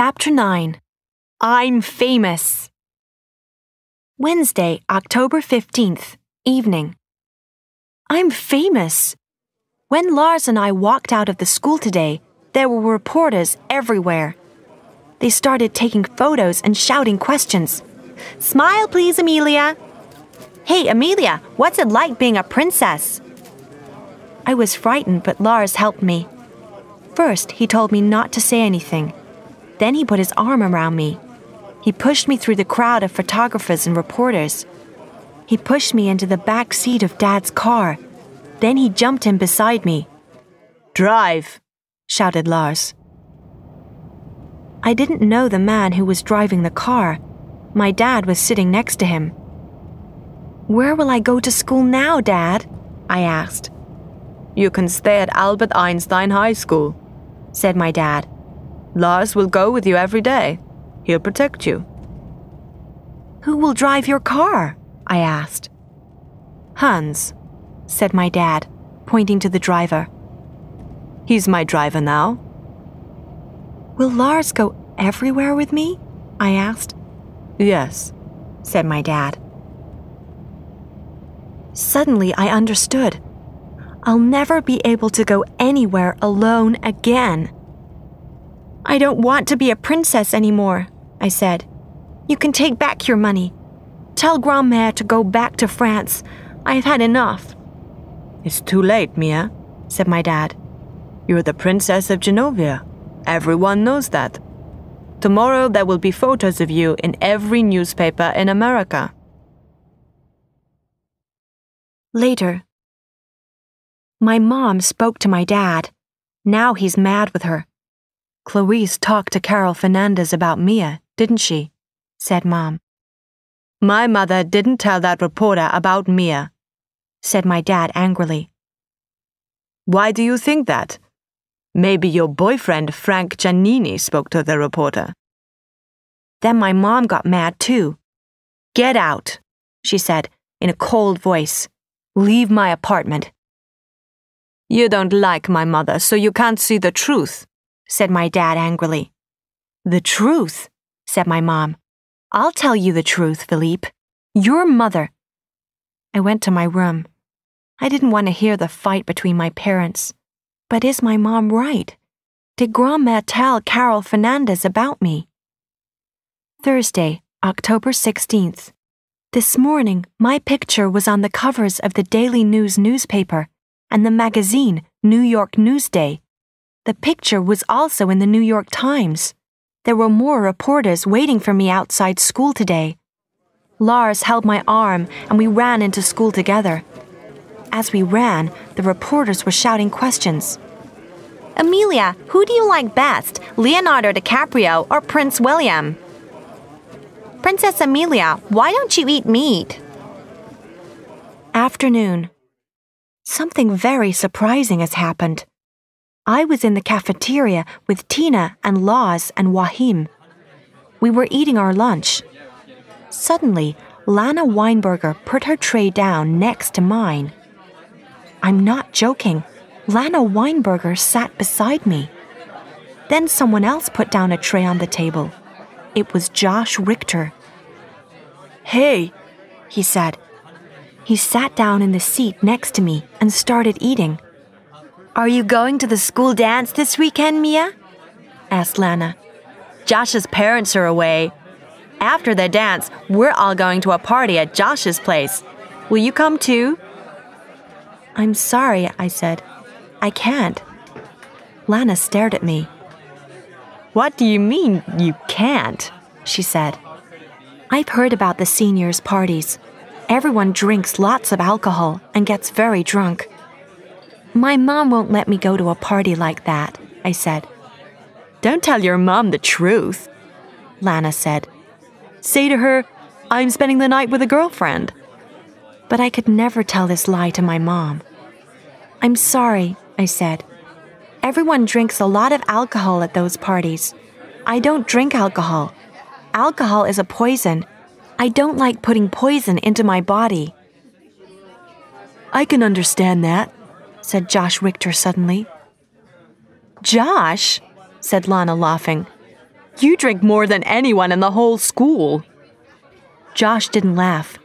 Chapter 9 I'm Famous. Wednesday, October 15th, evening. I'm famous. When Lars and I walked out of the school today, there were reporters everywhere. They started taking photos and shouting questions. Smile, please, Amelia. Hey, Amelia, what's it like being a princess? I was frightened, but Lars helped me. First, he told me not to say anything. Then he put his arm around me. He pushed me through the crowd of photographers and reporters. He pushed me into the back seat of Dad's car. Then he jumped in beside me. Drive, shouted Lars. I didn't know the man who was driving the car. My dad was sitting next to him. Where will I go to school now, Dad? I asked. You can stay at Albert Einstein High School, said my dad. Lars will go with you every day. He'll protect you. Who will drive your car? I asked. Hans, said my dad, pointing to the driver. He's my driver now. Will Lars go everywhere with me? I asked. Yes, said my dad. Suddenly, I understood. I'll never be able to go anywhere alone again. I don't want to be a princess anymore, I said. You can take back your money. Tell Grandmère to go back to France. I've had enough. It's too late, Mia, said my dad. You're the Princess of Genovia. Everyone knows that. Tomorrow there will be photos of you in every newspaper in America. Later, my mom spoke to my dad. Now he's mad with her. Clarice talked to Carol Fernandez about Mia, didn't she? said Mom. My mother didn't tell that reporter about Mia, said my dad angrily. Why do you think that? Maybe your boyfriend, Frank Gianini, spoke to the reporter. Then my mom got mad too. Get out, she said in a cold voice. Leave my apartment. You don't like my mother, so you can't see the truth, said my dad angrily. The truth, said my mom. I'll tell you the truth, Philippe. Your mother. I went to my room. I didn't want to hear the fight between my parents. But is my mom right? Did Grandma tell Carol Fernandez about me? Thursday, October 16th. This morning, my picture was on the covers of the Daily News newspaper and the magazine New York Newsday. The picture was also in the New York Times. There were more reporters waiting for me outside school today. Lars held my arm and we ran into school together. As we ran, the reporters were shouting questions. Amelia, who do you like best, Leonardo DiCaprio or Prince William? Princess Amelia, why don't you eat meat? Afternoon. Something very surprising has happened. I was in the cafeteria with Tina and Laz and Wahim. We were eating our lunch. Suddenly, Lana Weinberger put her tray down next to mine. I'm not joking. Lana Weinberger sat beside me. Then someone else put down a tray on the table. It was Josh Richter. Hey, he said. He sat down in the seat next to me and started eating. Are you going to the school dance this weekend, Mia? asked Lana. Josh's parents are away. After the dance, we're all going to a party at Josh's place. Will you come too? I'm sorry, I said. I can't. Lana stared at me. What do you mean you can't? she said. I've heard about the seniors' parties. Everyone drinks lots of alcohol and gets very drunk. My mom won't let me go to a party like that, I said. Don't tell your mom the truth, Lana said. Say to her, I'm spending the night with a girlfriend. But I could never tell this lie to my mom. I'm sorry, I said. Everyone drinks a lot of alcohol at those parties. I don't drink alcohol. Alcohol is a poison. I don't like putting poison into my body. I can understand that, said Josh Richter suddenly. Josh, said Lana, laughing. You drink more than anyone in the whole school. Josh didn't laugh.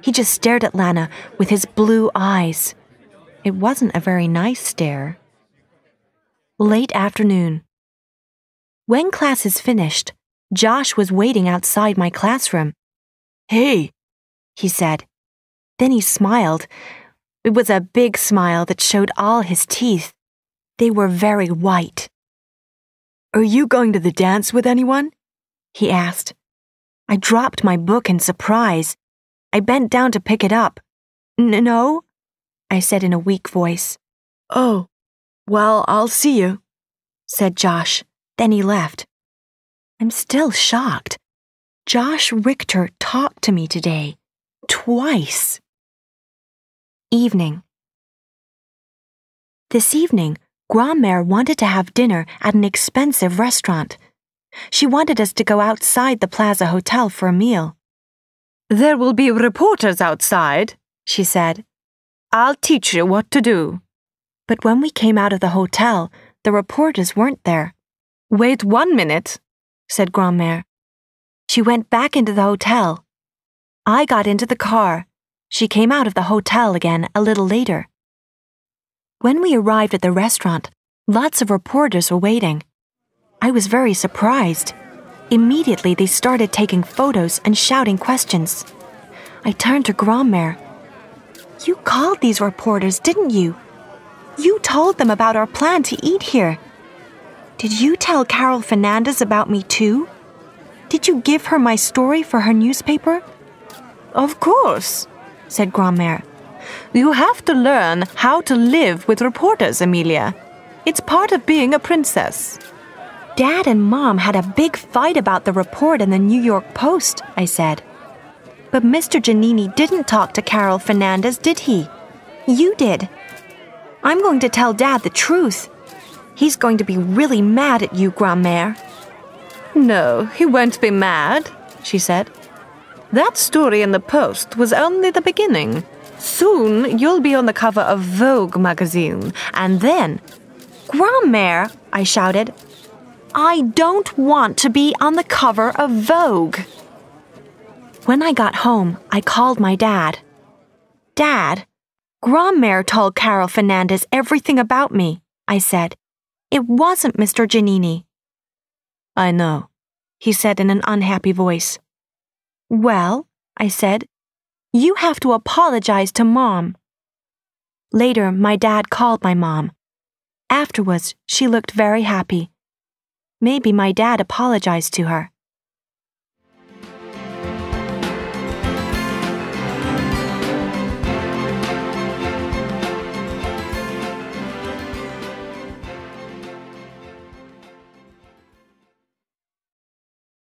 He just stared at Lana with his blue eyes. It wasn't a very nice stare. Late afternoon. When class is finished, Josh was waiting outside my classroom. Hey, he said. Then he smiled. It was a big smile that showed all his teeth. They were very white. Are you going to the dance with anyone? He asked. I dropped my book in surprise. I bent down to pick it up. No, I said in a weak voice. Oh, well, I'll see you, said Josh. Then he left. I'm still shocked. Josh Richter talked to me today. Twice. Evening. This evening, Grandmère wanted to have dinner at an expensive restaurant. She wanted us to go outside the Plaza Hotel for a meal. There will be reporters outside, she said. I'll teach you what to do. But when we came out of the hotel, the reporters weren't there. Wait one minute, said Grandmère. She went back into the hotel. I got into the car. She came out of the hotel again a little later. When we arrived at the restaurant, lots of reporters were waiting. I was very surprised. Immediately, they started taking photos and shouting questions. I turned to Grandmère. You called these reporters, didn't you? You told them about our plan to eat here. Did you tell Carol Fernandez about me too? Did you give her my story for her newspaper? Of course, said Grandmère. You have to learn how to live with reporters, Amelia. It's part of being a princess. Dad and Mom had a big fight about the report in the New York Post, I said. But Mr. Gianini didn't talk to Carol Fernandez, did he? You did. I'm going to tell Dad the truth. He's going to be really mad at you, Grandmère. No, he won't be mad, she said. That story in the Post was only the beginning. Soon you'll be on the cover of Vogue magazine, and then. Grandmère, I shouted. I don't want to be on the cover of Vogue. When I got home, I called my dad. Dad, Grandmère told Carol Fernandez everything about me, I said. It wasn't Mr. Gianini. I know, he said in an unhappy voice. Well, I said, you have to apologize to Mom. Later, my dad called my mom. Afterwards, she looked very happy. Maybe my dad apologized to her.